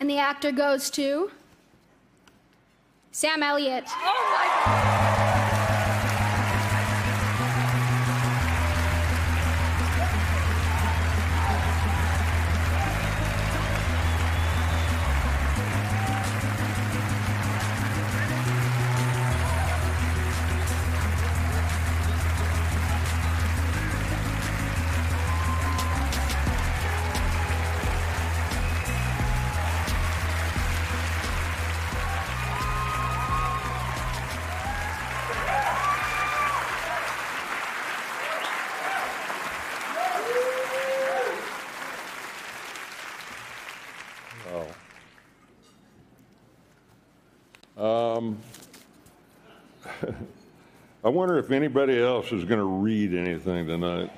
And the actor goes to Sam Elliott. Oh Oh. Um, I wonder if anybody else is going to read anything tonight.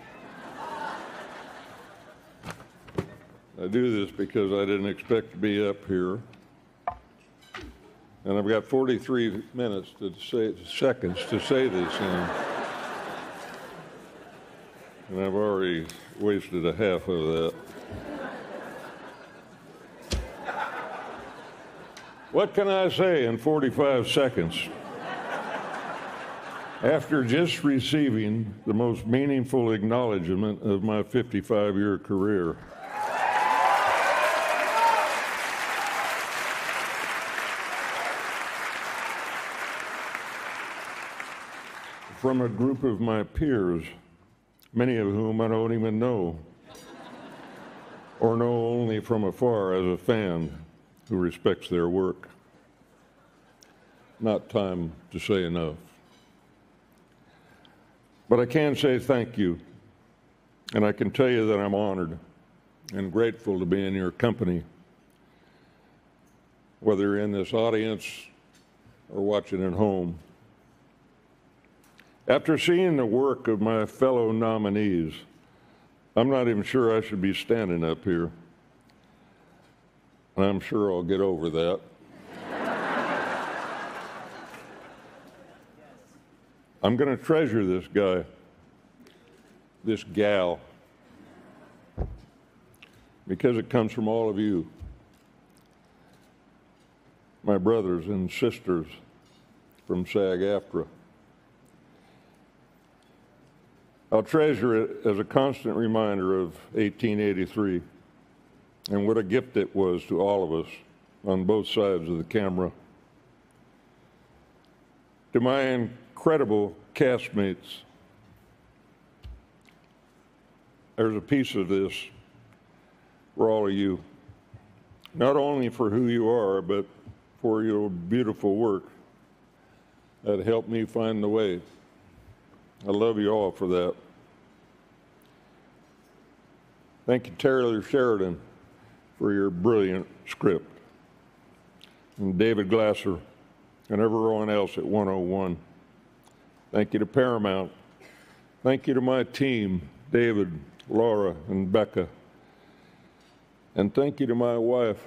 I do this because I didn't expect to be up here. And I've got 43 minutes to say, seconds to say this in. And I've already wasted a half of that. What can I say in 45 seconds? After just receiving the most meaningful acknowledgement of my 55 year career, from a group of my peers, many of whom I don't even know, or know only from afar as a fan who respects their work. Not time to say enough. But I can say thank you, and I can tell you that I'm honored and grateful to be in your company, whether you're in this audience or watching at home. After seeing the work of my fellow nominees, I'm not even sure I should be standing up here. And I'm sure I'll get over that. I'm going to treasure this guy, this gal, because it comes from all of you, my brothers and sisters from SAG AFTRA. I'll treasure it as a constant reminder of 1883 and what a gift it was to all of us on both sides of the camera. To my incredible castmates. There's a piece of this for all of you, not only for who you are, but for your beautiful work that helped me find the way. I love you all for that. Thank you, Taylor Sheridan, for your brilliant script. And David Glasser and everyone else at 101. Thank you to Paramount. Thank you to my team, David, Laura, and Becca. And thank you to my wife,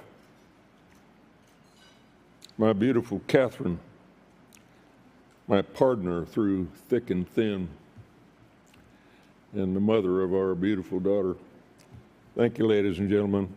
my beautiful Katharine, my partner through thick and thin, and the mother of our beautiful daughter. Thank you, ladies and gentlemen.